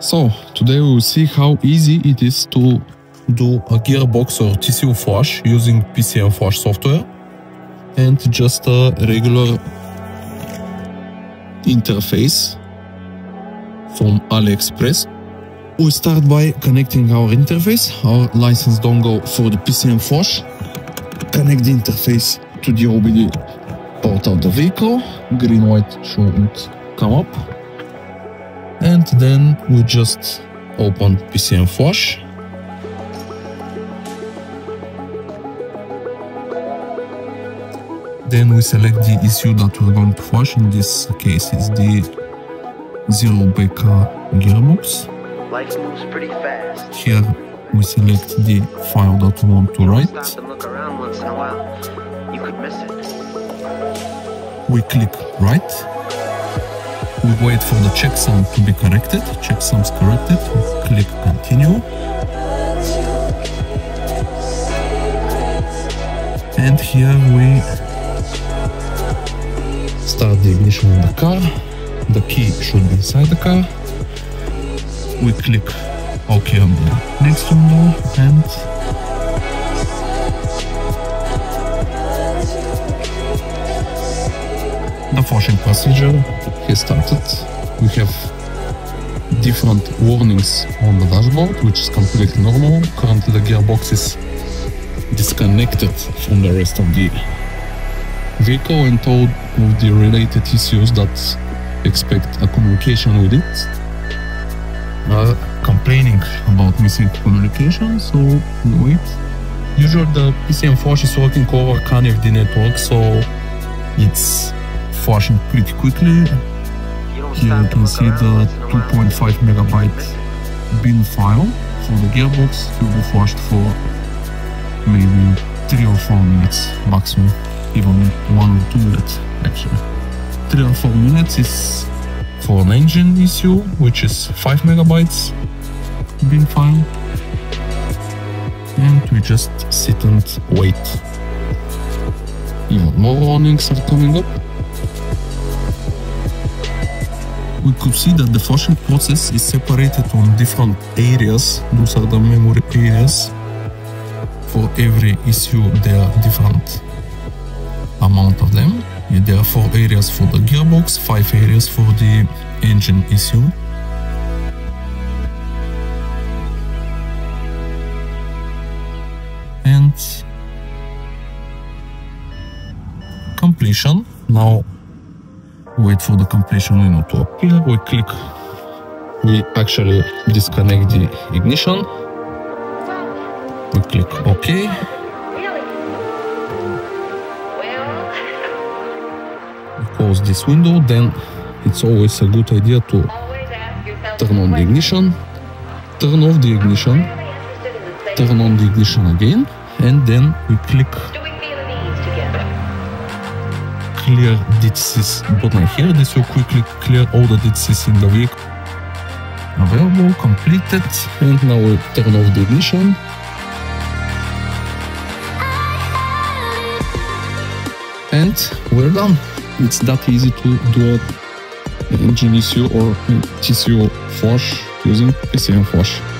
So, today we will see how easy it is to do a gearbox or TCU flash using PCM flash software and just a regular interface from AliExpress. We start by connecting our interface. Our license dongle for the PCM flash. Connect the interface to the OBD port of the vehicle. Green light shouldn't come up and then we just open PCM Flash. Then we select the ECU that we're going to flash, in this case it's the Zero BK gearbox. Life moves pretty fast. Here we select the file that we want to write. Stop and look around once in a while. You could miss it. We click write we wait for the checksum to be corrected. Checksum's corrected. We click continue. And here we start the ignition of the car. The key should be inside the car. We click OK on the next window and flashing procedure has started. We have different warnings on the dashboard, which is completely normal. Currently the gearbox is disconnected from the rest of the vehicle and told of the related ECUs that expect a communication with it. Uh, complaining about missing communication, so wait. Usually the PCM Flash is working over CAN-FD network, so it's flashing pretty quickly here you can see the 2.5 megabyte bin file for the gearbox will be flashed for maybe 3 or 4 minutes maximum, even 1 or 2 minutes actually. 3 or 4 minutes is for an engine ECU, which is 5 megabytes bin file. And we just sit and wait. Even more warnings are coming up. We could see that the flashing process is separated on different areas. Those are the memory areas. For every ECU, there are different amount of them. There are four areas for the gearbox, five areas for the engine ECU. And completion. Now wait for the completion window to appear. We click, we actually disconnect the ignition. We click OK. We close this window, then it's always a good idea to turn on the ignition, turn off the ignition, turn on the ignition again, and then we click clear DTCs button here. This will quickly clear all the DTCs in the vehicle. Available, completed, and now we turn off the ignition. And we're done. It's that easy to do engine ECU or TCU flash using PCM flash.